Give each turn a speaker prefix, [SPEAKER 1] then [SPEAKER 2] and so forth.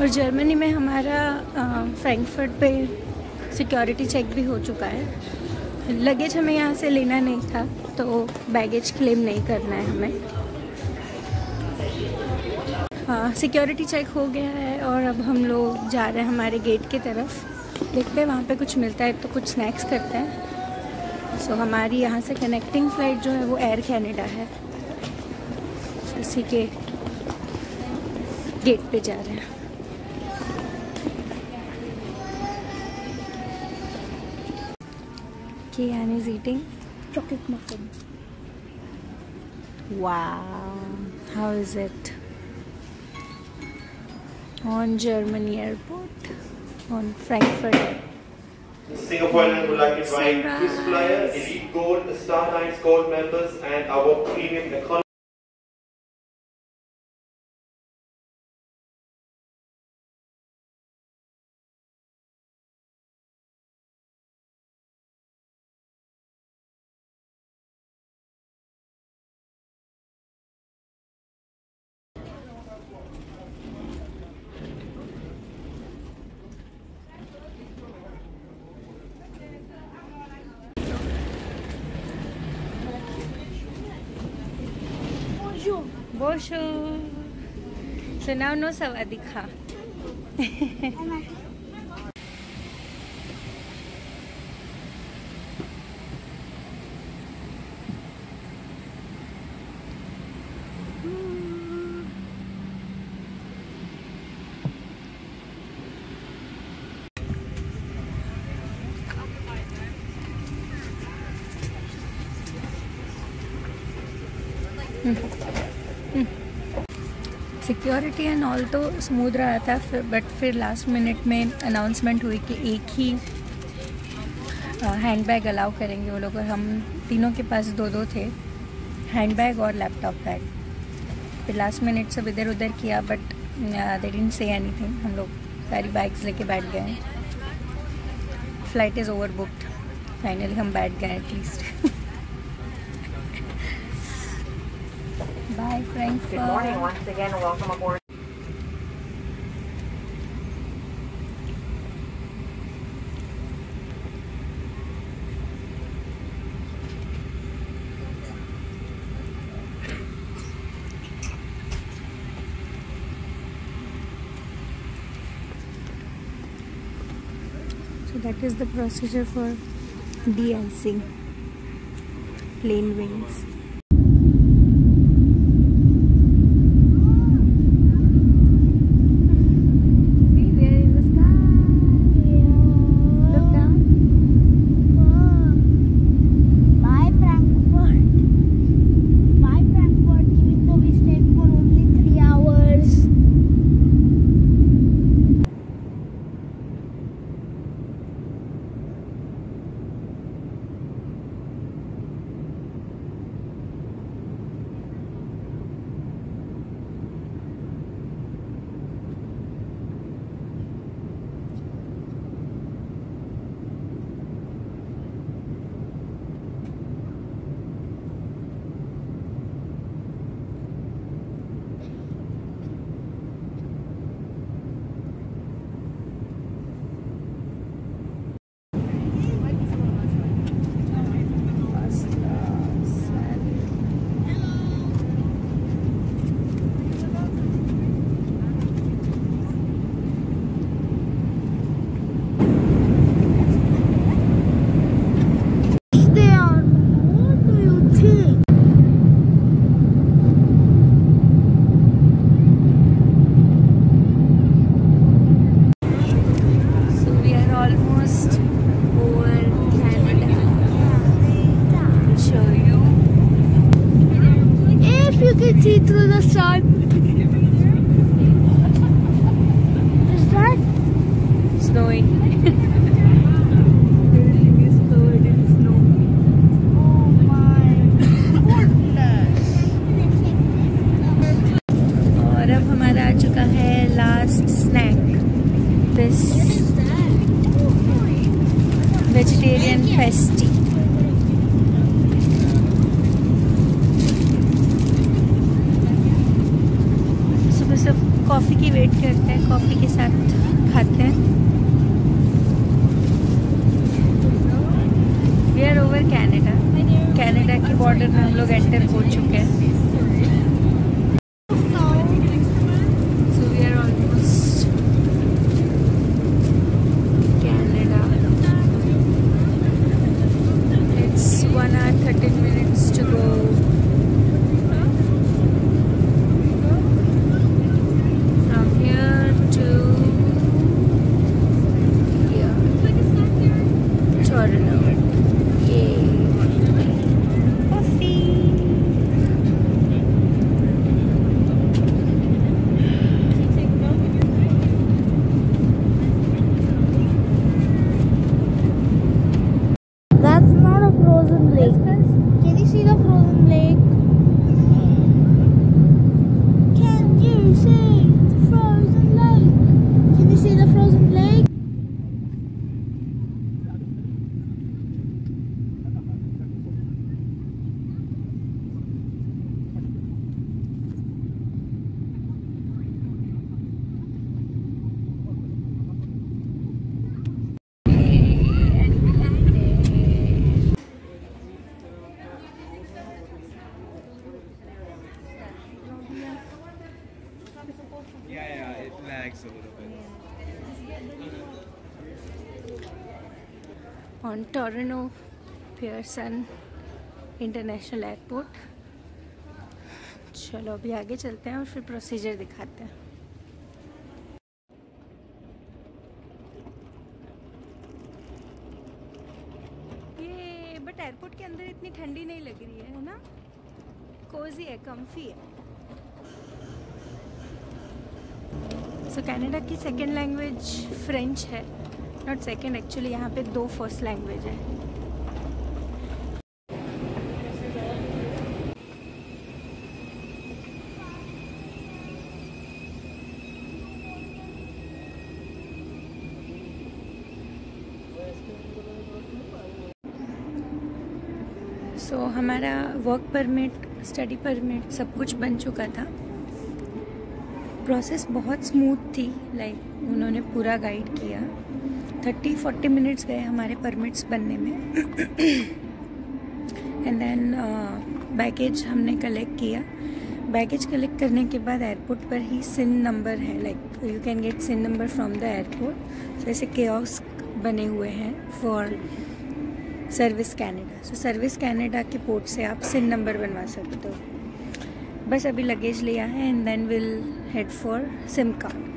[SPEAKER 1] और जर्मनी में हमारा फ्रैंकफर्ट पे सिक्योरिटी चेक भी हो चुका है। लगेज हमें यहाँ से लेना नहीं था तो बैगेज क्लेम नहीं करना है हमें। हाँ सिक्योरिटी चेक हो गया है और अब हम लोग जा रहे हैं हमारे गेट की तरफ़। देखते हैं वहाँ पे कुछ मिलता है तो कुछ स्नैक्स करते हैं। सो so, हमारी यहाँ से कनेक्टिंग फ़्लाइट जो है वो एयर कैनेडा है। इसी के गेट पे जा रहे हैं। Kian is eating chocolate muffin. Wow, how is it? On Germany airport, on Frankfurt.
[SPEAKER 2] Singapore Airlines would like to invite Chris Flyer, Elite Gold, Star Starlines Gold members, and our premium economy.
[SPEAKER 1] Bonjour. So now no sawadika. Security and all तो smooth रहा था, फिर but फिर last minute में announcement हुई कि एक ही hand bag allow करेंगे वो लोग और हम तीनों के पास दो दो थे हैंड बैग और लैपटॉप बैग फिर लास्ट मिनट सब इधर उधर किया but they didn't say anything हम लोग सारी बैग्स लेके बैठ गए। Flight is over booked finally हम बैठ गए at least Bye, Frankfurt.
[SPEAKER 3] Good morning. Once again, welcome aboard.
[SPEAKER 1] So that is the procedure for de-icing plane wings.
[SPEAKER 4] can see through the sun. Is that?
[SPEAKER 1] Snowing. Everything is covered in snow.
[SPEAKER 4] Oh my goodness.
[SPEAKER 1] और अब हमारा आ चुका है last snack this vegetarian feast की wait करते हैं, coffee के साथ खाते हैं। We are over Canada Canada के बॉर्डर में हम लोग एंटर हो चुके हैं। On Toronto Pearson international airport चलो, अभी आगे चलते हैं और फिर प्रोसीजर दिखाते हैं। ये बट एयरपोर्ट के अंदर इतनी ठंडी नहीं लग रही है है ना? कोजी है कम्फी है। सो कनाडा की सेकेंड लैंग्वेज फ्रेंच है। नॉट सेकेंड एक्चुअली यहाँ पे दो फ़र्स्ट लैंग्वेज है। सो so, हमारा वर्क परमिट स्टडी परमिट सब कुछ बन चुका था। प्रोसेस बहुत स्मूथ थी लाइक like, उन्होंने पूरा गाइड किया। थर्टी, फोर्टी मिनट्स गए हमारे परमिट्स बनने में। एंड देन बैगेज हमने कलेक्ट किया। बैगेज कलेक्ट करने के बाद एयरपोर्ट पर ही सिन नंबर है like you can get SIN number from the airport ऐसे केओस बने हुए हैं for Service Canada so Service Canada के पोर्ट से आप सिन नंबर बनवा सकते हो। बस अभी लगेज लिया है and then will head for SIM card